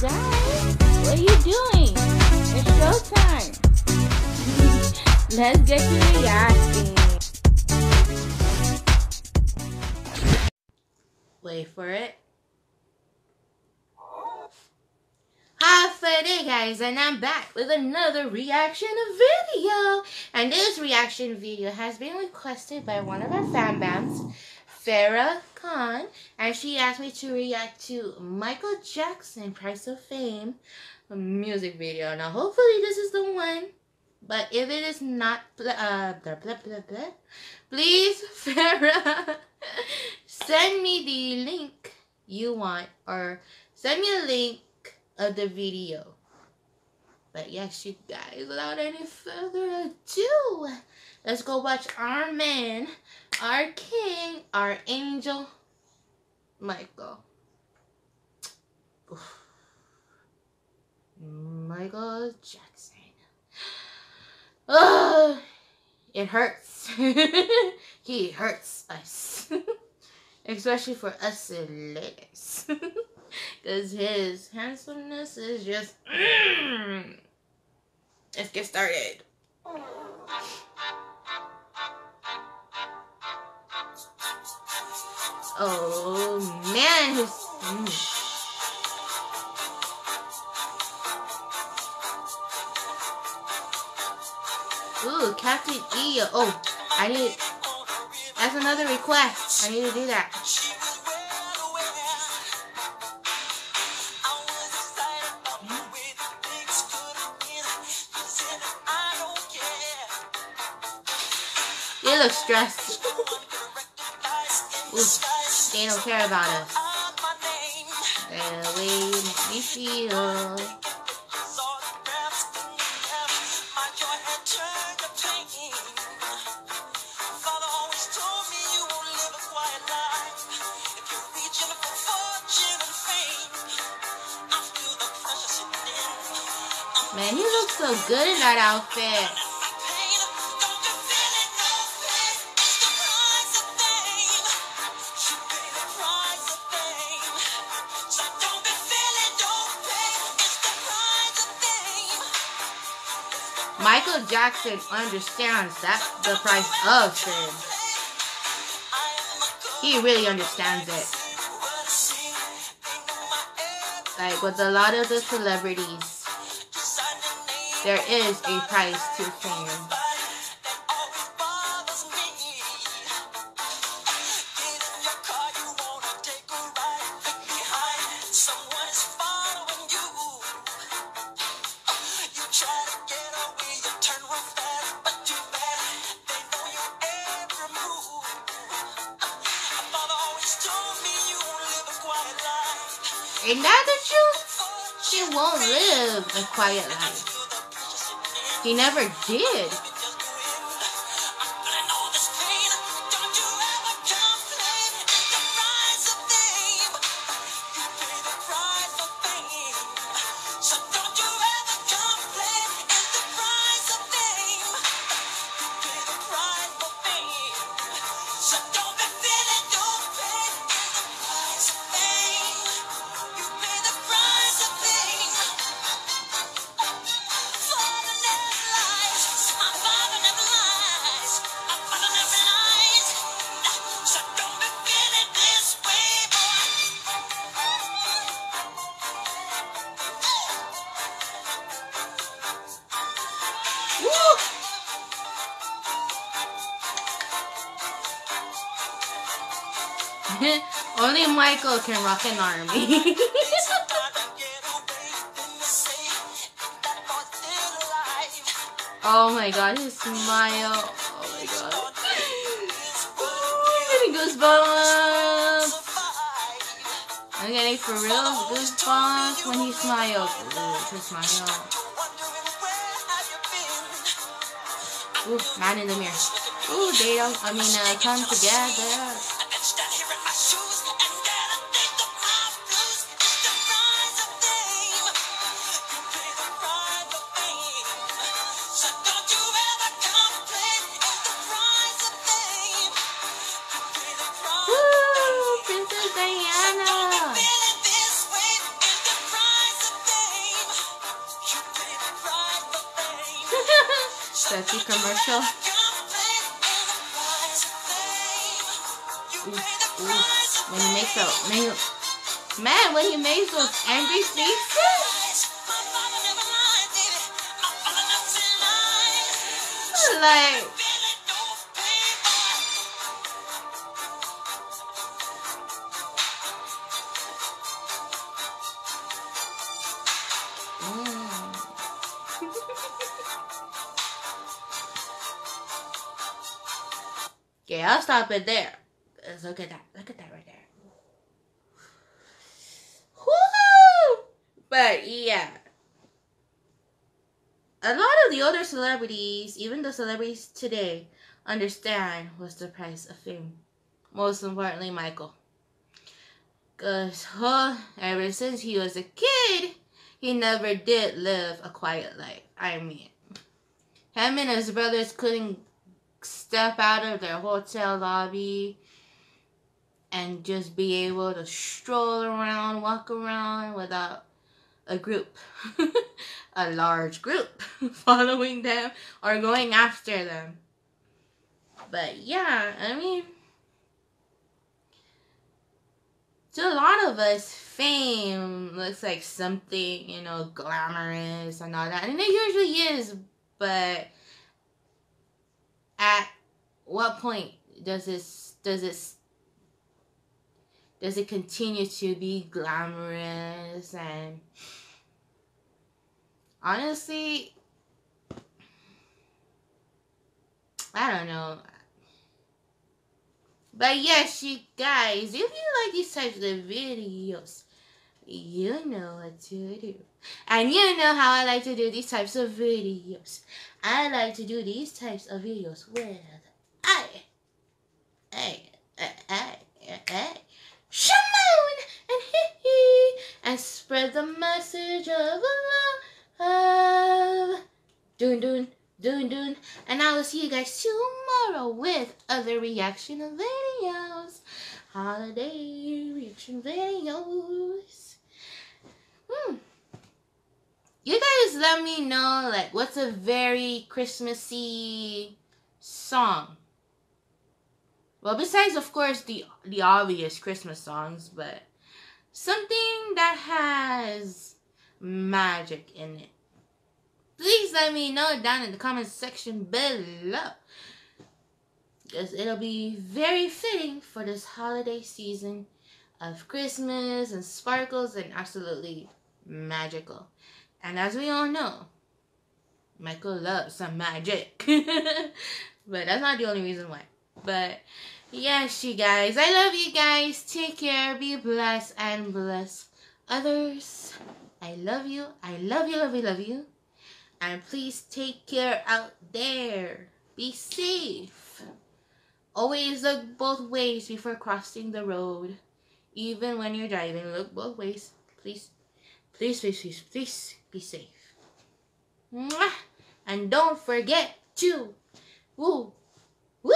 Guys, what are you doing? It's showtime. Let's get to reacting. Wait for it. Hafa adai guys and I'm back with another reaction video and this reaction video has been requested by one of our fan bands Farah Khan and she asked me to react to Michael Jackson Price of Fame music video now hopefully this is the one but if it is not uh, blah, blah, blah, blah, please Farah send me the link you want or send me a link of the video. But yes, you guys, without any further ado, let's go watch our man, our king, our angel, Michael. Michael Jackson. Oh, it hurts. he hurts us. Especially for us ladies. Because his handsomeness is just... Mm. Let's get started. Oh, man. Mm. Ooh, Captain E. Oh, I need... That's another request. I need to do that. You look stressed. They don't care about us. The way you make me feel. Man, he looks so good in that outfit. Michael Jackson understands that's the price of sin. He really understands it. Like with a lot of the celebrities, there is a price to fame. Ain't that? She won't live a quiet life. He never did. Only Michael can rock an army. oh my god, his smile. Oh my god. Ooh, goosebumps. I'm getting for real goosebumps when he smiles. Ooh, his smile. Ooh, man in the mirror. Ooh, they don't, I mean, uh, come together. Pepsi commercial. Ooh, ooh. When he makes those, man, man, when he makes those angry faces, like. Okay, I'll stop it there. Let's look at that. Look at that right there. Woo! But yeah. A lot of the older celebrities, even the celebrities today, understand what's the price of fame. Most importantly, Michael. Because, huh, ever since he was a kid, he never did live a quiet life. I mean, him and his brothers couldn't step out of their hotel lobby and just be able to stroll around, walk around without a group, a large group following them or going after them. But yeah, I mean, to a lot of us, fame looks like something, you know, glamorous and all that. And it usually is, but at what point does this does this does it continue to be glamorous and honestly I don't know. But yes, you guys, if you like these types of videos, you know what to do. And you know how I like to do these types of videos. I like to do these types of videos with I, I, I, I, I, shamone and hee hee, and spread the message of love. Doon doon, doon doon, and I will see you guys tomorrow with other reaction videos, holiday reaction videos. Hmm you guys let me know like what's a very Christmassy song. Well, besides of course the the obvious Christmas songs, but something that has magic in it. Please let me know down in the comments section below. Because it'll be very fitting for this holiday season of Christmas and sparkles and absolutely magical. And as we all know, Michael loves some magic. but that's not the only reason why. But yes, you guys. I love you guys. Take care. Be blessed and bless others. I love you. I love you, love you, love you. And please take care out there. Be safe. Always look both ways before crossing the road. Even when you're driving, look both ways. Please, please, please, please, please be safe. And don't forget to woo, whoosh